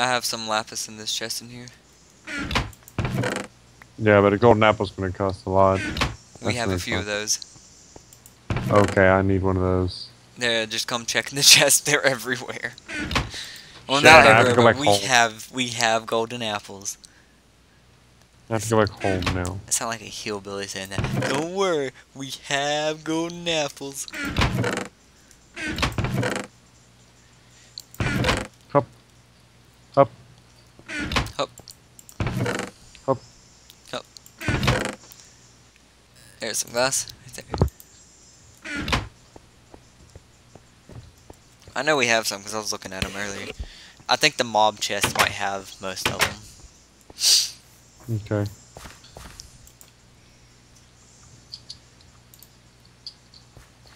I have some lapis in this chest in here. Yeah, but a golden apple's gonna cost a lot. We That's have a few fun. of those. Okay, I need one of those. Yeah, just come check in the chest. They're everywhere. Well, Shit, not I have to go everywhere. back but We home. have we have golden apples. I have to go back home now. I sound like a hillbilly saying that. Don't worry, we have golden apples. There's some glass right there. I know we have some because I was looking at them earlier. I think the mob chest might have most of them. Okay.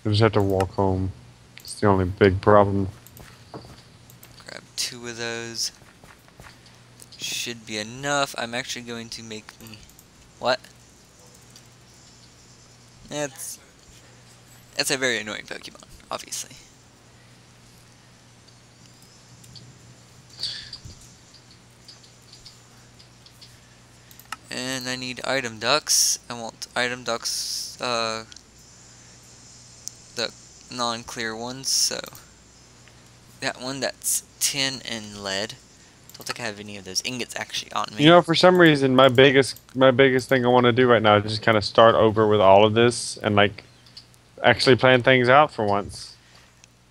I just have to walk home. It's the only big problem. Grab two of those. Should be enough. I'm actually going to make me. What? That's. That's a very annoying Pokemon, obviously. And I need itemducts. I want itemducts, uh, the non-clear ones, so that one that's tin and lead. Don't think I have any of those ingots actually on me. You know, for some reason, my biggest my biggest thing I want to do right now is just kind of start over with all of this and like actually plan things out for once.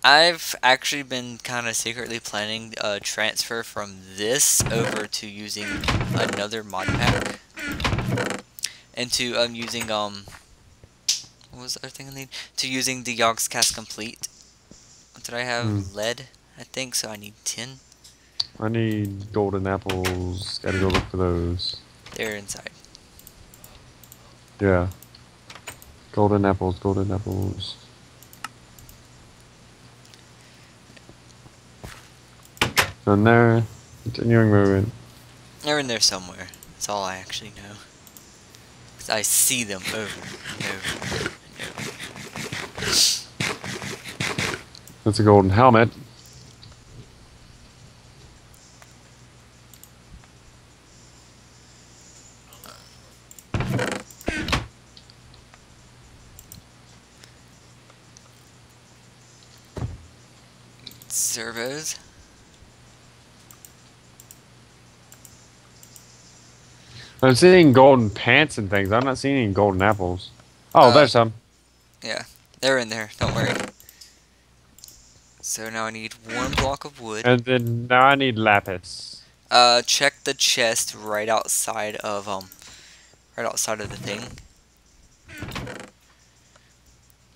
I've actually been kind of secretly planning a transfer from this over to using another mod pack. And to um using um what was the other thing I need? To using the Yogscast Complete. Did I have? Hmm. Lead, I think, so I need tin. I need golden apples. Gotta go look for those. They're inside. Yeah. Golden apples, golden apples. Done there. Continuing moving. They're in there somewhere. That's all I actually know. 'Cause I see them over and over and over. That's a golden helmet. Servos. I'm seeing golden pants and things. I'm not seeing any golden apples. Oh, Uh, there's some. Yeah, they're in there. Don't worry. So now I need one block of wood. And then now I need lapis. Uh, check the chest right outside of um, right outside of the thing.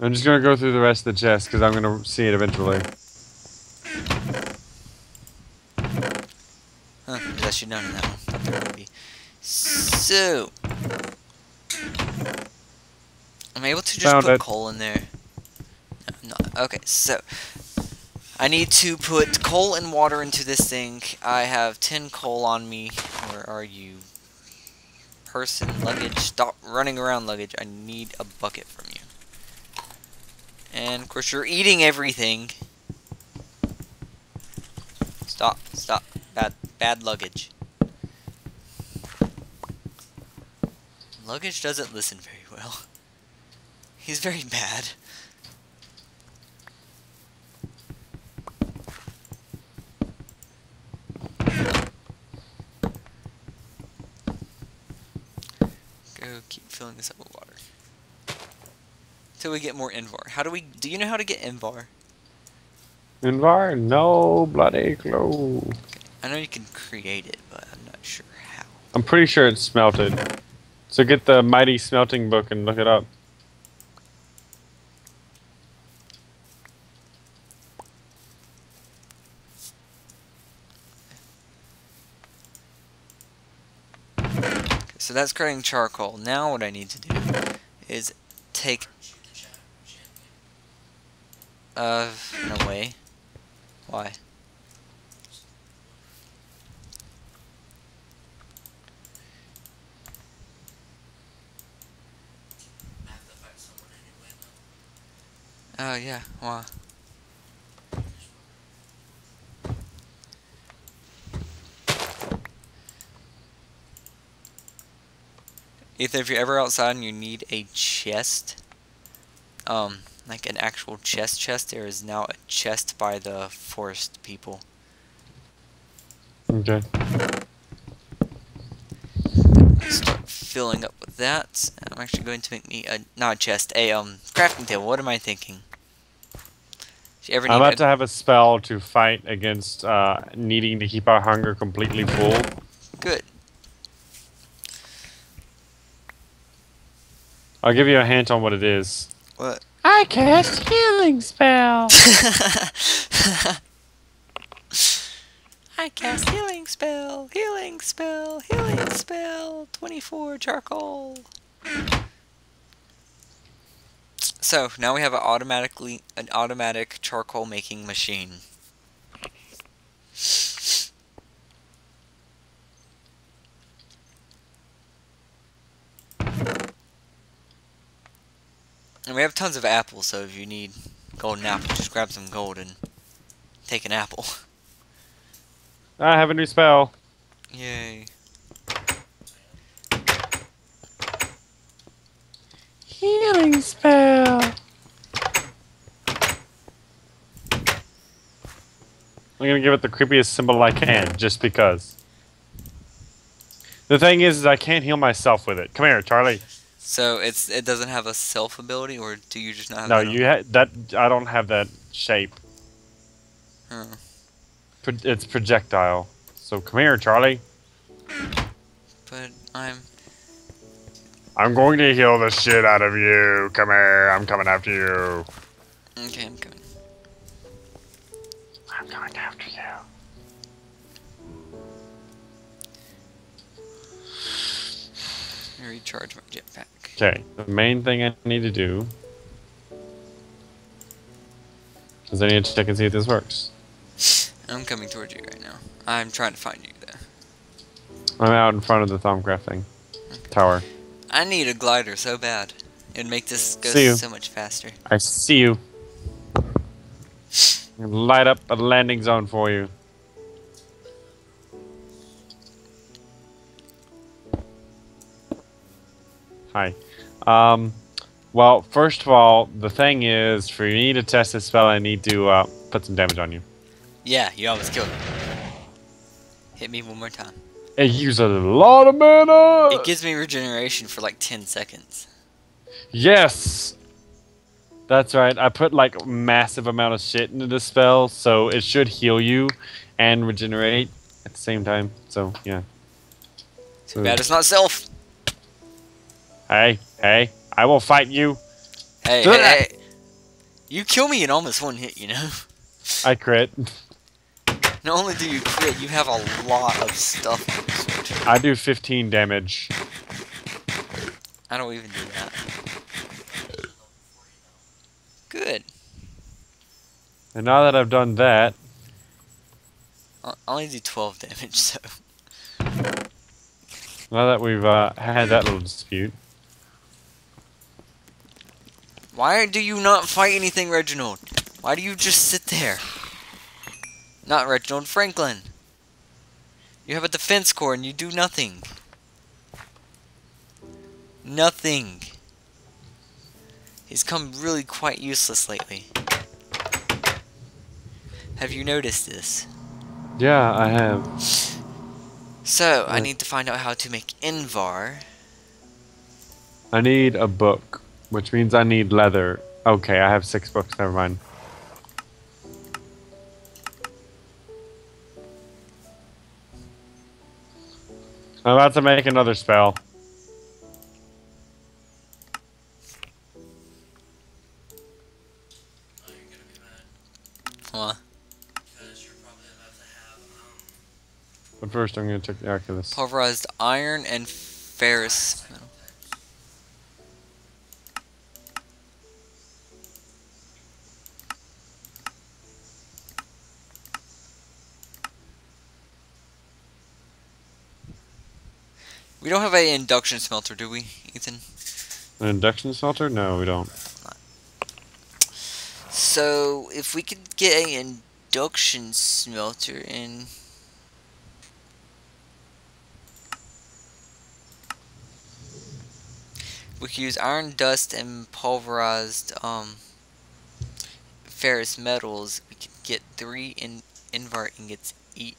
I'm just gonna go through the rest of the chest because I'm gonna see it eventually. Huh? Actually none in that one. Thought there would. So, I'm able to just Found put it. coal in there. No, not. Okay, so I need to put coal and water into this thing. I have 10 coal on me. Where are you? Person, luggage. Stop running around, luggage. I need a bucket from you. And of course, you're eating everything. Stop, stop. Bad, luggage. Luggage doesn't listen very well. He's very bad. Go keep filling this up with water. Till we get more Invar. How do we do you know how to get Invar? Invar, no bloody clue. I know you can create it, but I'm not sure how. I'm pretty sure it's smelted. So get the mighty smelting book and look it up. So that's creating charcoal. Now what I need to do is take uh no way. Why? Oh, yeah. Wow. Ethan, if you're ever outside and you need a chest, um, like an actual chest chest, there is now a chest by the forest people. Okay. Start filling up with that. I'm actually going to make me a, not a chest, a um crafting table. What am I thinking? If you ever need I'm about to have a spell to fight against uh, needing to keep our hunger completely full. good. I'll give you a hint on what it is. What? I cast healing spell. I cast healing spell, healing spell, healing spell, 24 charcoal. So now we have an automatically an automatic charcoal making machine. And we have tons of apples, so if you need golden apple, just grab some gold and take an apple. I have a new spell. Yay. Healing spell. I'm gonna give it the creepiest symbol I can, just because. The thing is, is I can't heal myself with it. Come here, Charlie. So it's it doesn't have a self ability, or do you just not have No, that you ha- that I don't have that shape. Huh. Pro- it's projectile. So come here, Charlie. But I'm I'm going to heal the shit out of you. Come here. I'm coming after you. okay. I'm coming. I'm coming after you. Me recharge my jetpack. Okay, the main thing I need to do is I need to check and see if this works. I'm coming towards you right now. I'm trying to find you there. I'm out in front of the Thaumcraft thing. Tower. I need a glider so bad. It'd make this go See you. so much faster. I see you. Light up a landing zone for you. Hi. Um, well, first of all, the thing is, for me to test this spell, I need to uh, put some damage on you. Yeah, you almost killed me. Hit me one more time. It uses a lot of mana. It gives me regeneration for like 10 seconds. Yes. That's right. I put like massive amount of shit into this spell, so it should heal you and regenerate at the same time. So yeah. So, Bad it's not self. hey, hey, I will fight you. Hey, hey, hey. You kill me in almost one hit, you know? I crit. Not only do you crit, you have a lot of stuff. I do 15 damage. I don't even do that. Good. And now that I've done that, I only do 12 damage, so. now that we've uh, had that little dispute, Why do you not fight anything, Reginald? Why do you just sit there? Not Reginald, Franklin. You have a defense corps and you do nothing. Nothing. He's come really quite useless lately. Have you noticed this? yeah, I have. So, I Right. need to find out how to make Invar. I need a book, which means I need leather. Okay, I have six books. Never mind. I'm about to make another spell. Oh, you're gonna be mad Huh? because you're probably about to have um But first, I'm going to take the Oculus. Pulverized iron and ferrous metal. We don't have an induction smelter, do we, Ethan? An induction smelter? No, we don't. So, if we could get an induction smelter in... we could use iron dust and pulverized um, ferrous metals. We could get three in invar ingots each,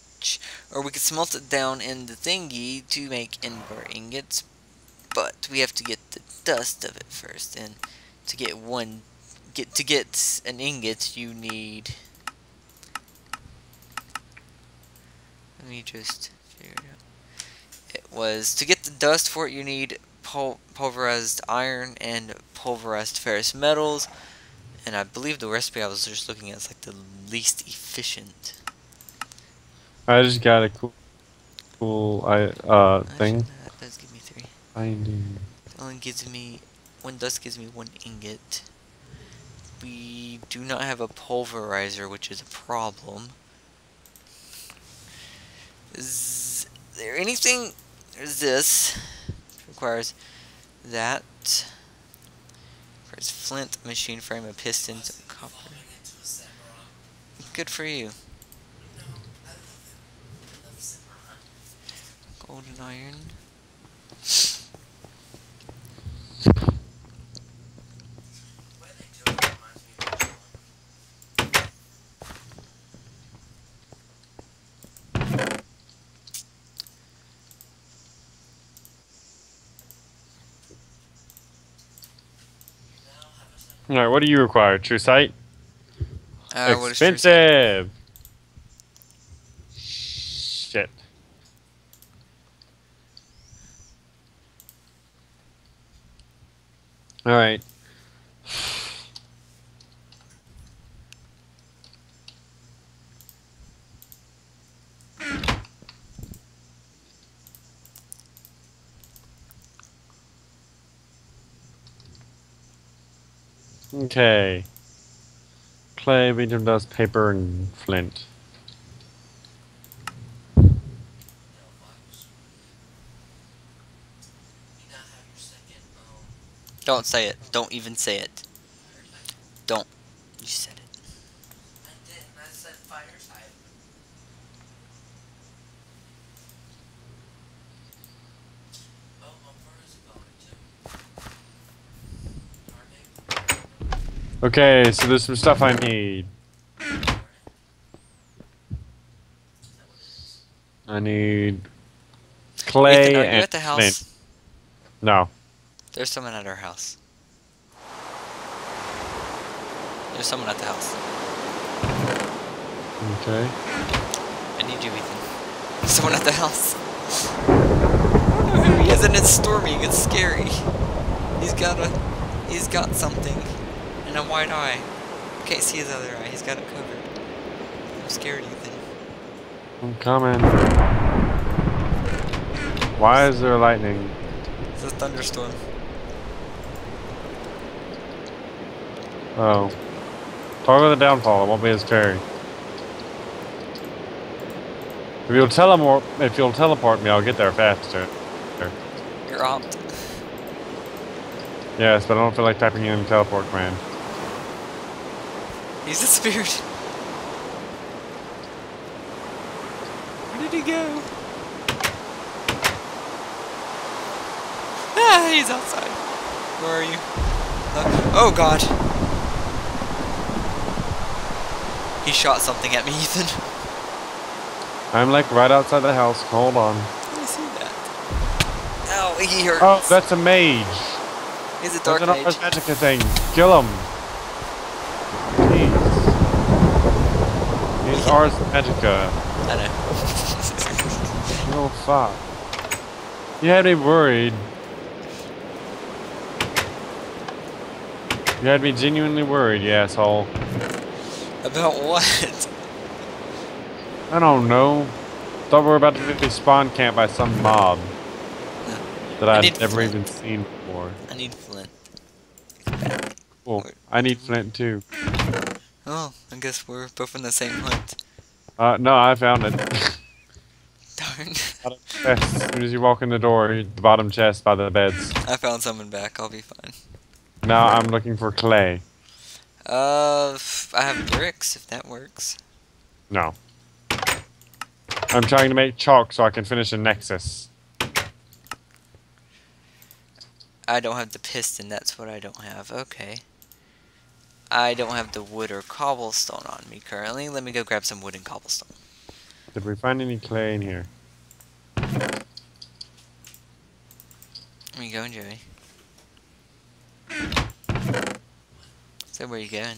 or we could smelt it down in the thingy to make invar ingots. But we have to get the dust of it first, and to get one, get to get an ingot, you need. Let me just figure it out. It was to get the dust for it. You need pul pulverized iron and pulverized ferrous metals, and I believe the recipe I was just looking at is like the least efficient. I just got a cool, cool I uh Actually, thing. That does give me three. Finding. Only gives me one dust gives me one ingot. We do not have a pulverizer, which is a problem. Is there anything? There's this. Requires that. Requires flint, machine frame, a piston, copper. Evolving into a samurai. Good for you. No, I love it. I love samurai. Golden iron. The way they do it reminds me of Pokemon. You now have a samurai. All right, what do you require? True sight. Uh, what is true sight? Expensive. Shit. All right. Okay. Clay, medium dust, paper, and flint. Delphi. You now have your second, um, Don't say it. Don't even say it. Don't. You said it. I didn't. I said fire type. How far is it going to? Target? Okay, so there's some stuff I need. Is that what it is? I need clay you and at the house? flint. No. There's someone at our house. There's someone at the house. Okay. I need you, Ethan. There's someone at the house. he is and it's storming. It's scary. He's got a, he's got something, in a white eye. Can't see his other eye. He's got it covered. I'm scared, Ethan. I'm coming. Why is there lightning? It's a thunderstorm. Oh. Toggle the downfall, it won't be as scary. If you'll teleport, if you'll teleport me, I'll get there faster. You're opt. Yes, but I don't feel like typing in teleport command. He's a spirit. Where did he go? Ah, he's outside. Where are you? Uh, oh God. He shot something at me, Ethan. I'm like right outside the house. Hold on. I see that. Ow, he hurts. Oh, that's a mage. He's a That's dark an mage. Ars Magica thing. Kill him. Jeez. He's Ars Magica. I know. No oh, fuck. You had me worried. You had me genuinely worried, you asshole. About what? I don't know. Thought we were about to be spawn camp by some mob that I I'd never flint. even seen before. I need flint. Cool. I need flint too. Oh, I guess we're both in the same hunt. Uh, no, I found it. Darn. Bottom chest. As soon as you walk in the door, the bottom chest by the beds. I found someone back. I'll be fine. Now I'm looking for clay. Uh, I have bricks if that works. No. I'm trying to make chalk so I can finish a nexus. I don't have the piston. That's what I don't have. Okay. I don't have the wood or cobblestone on me currently. Let me go grab some wood and cobblestone. Did we find any clay in here? Where you going, Joey? So where you going?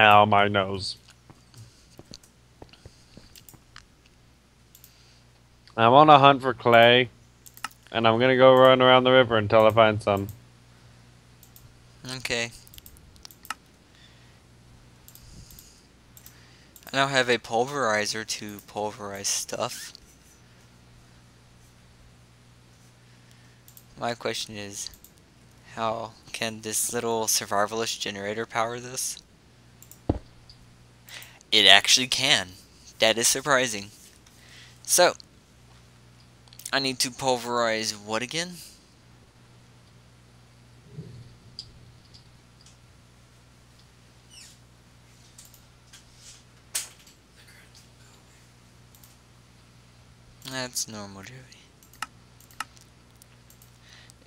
Ow, my nose. I'm on a hunt for clay, and I'm gonna go run around the river until I find some. Okay. I now have a pulverizer to pulverize stuff. My question is, how can this little survivalist generator power this? It actually can. That is surprising. So, I need to pulverize what again? The currents will go away. That's normal, Joey.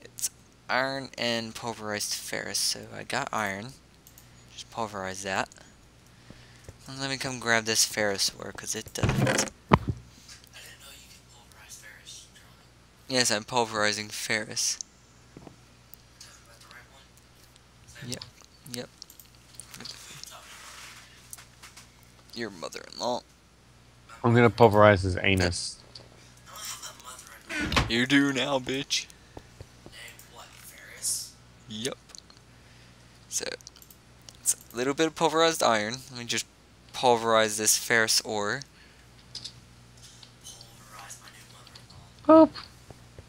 It's iron and pulverized ferrous, so I got iron. Just pulverize that. And let me come grab this ferrous ore, because it doesn't. Yes, I'm pulverizing ferrous. Yep. Yep. Your mother-in-law. I'm gonna pulverize his anus. I don't have a mother in You do now, bitch. Name what? Ferris? Yep. So, it's a little bit of pulverized iron. Let me just pulverize this ferrous ore. Pulverize my new mother-in-law.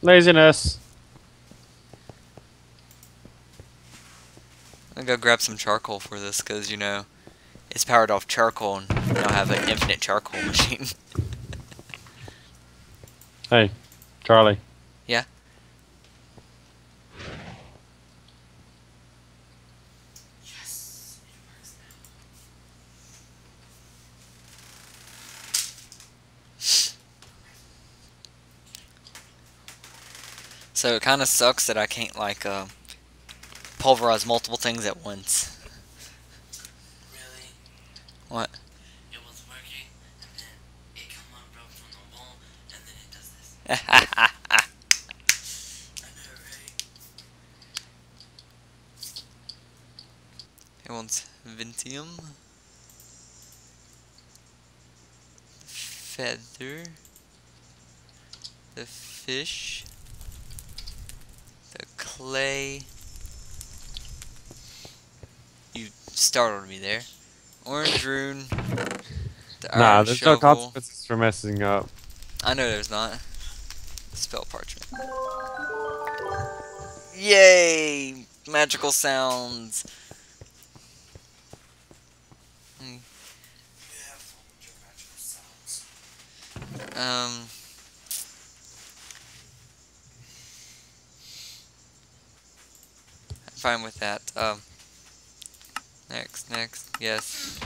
Laziness. I'm gonna go grab some charcoal for this because you know it's powered off charcoal and I have an infinite charcoal machine. Hey, Charlie. Yeah? Yes! So it kind of sucks that I can't like uh, pulverize multiple things at once. Really? What? It was working, and then it come unbroke from the wall, and then it does this. I know, right? it wants Vinteum, feather, the fish, clay. You startled me there. Orange rune. The Nah, there's no shovel. consequences for messing up. I know there's not. Spell parchment. Yay! Magical sounds. Hmm, You have fun with your magical sounds. Um. I'm fine with that. Um. Next, next, yes.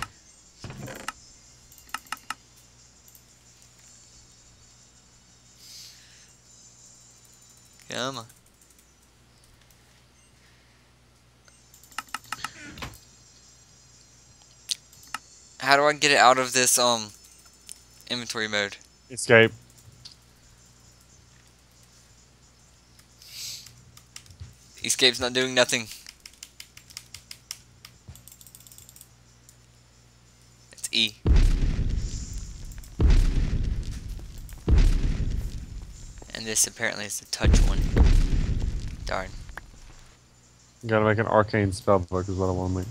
Come on. How do I get it out of this um inventory mode? Escape. Escape's not doing nothing. It's E. And this apparently is the touch one. Darn. Gotta make an arcane spell book is what I want to make.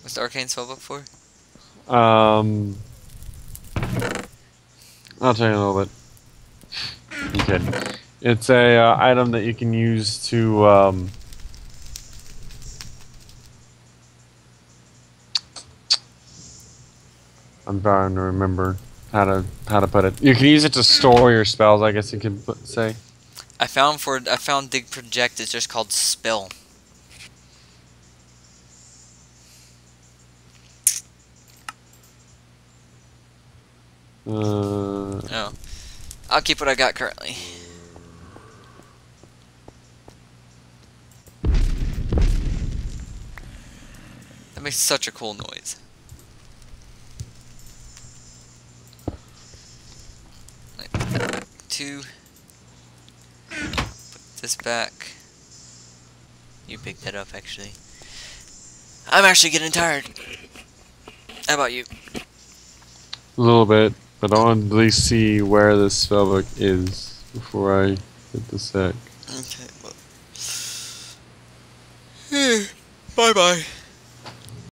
What's the arcane spellbook for? Um, I'll tell you in a little bit. You kidding? It's a uh, item that you can use to um, I'm trying to remember how to how to put it. You can use it to store your spells, I guess you could put, say. I found for I found dig project is just called spill. Uh, oh, I'll keep what I got currently. That makes such a cool noise. Like, two. Put this back. You picked that up, actually. I'm actually getting tired. How about you? a little bit, but I want to at least see where this spellbook is before I hit the sack. Okay, well. Bye bye.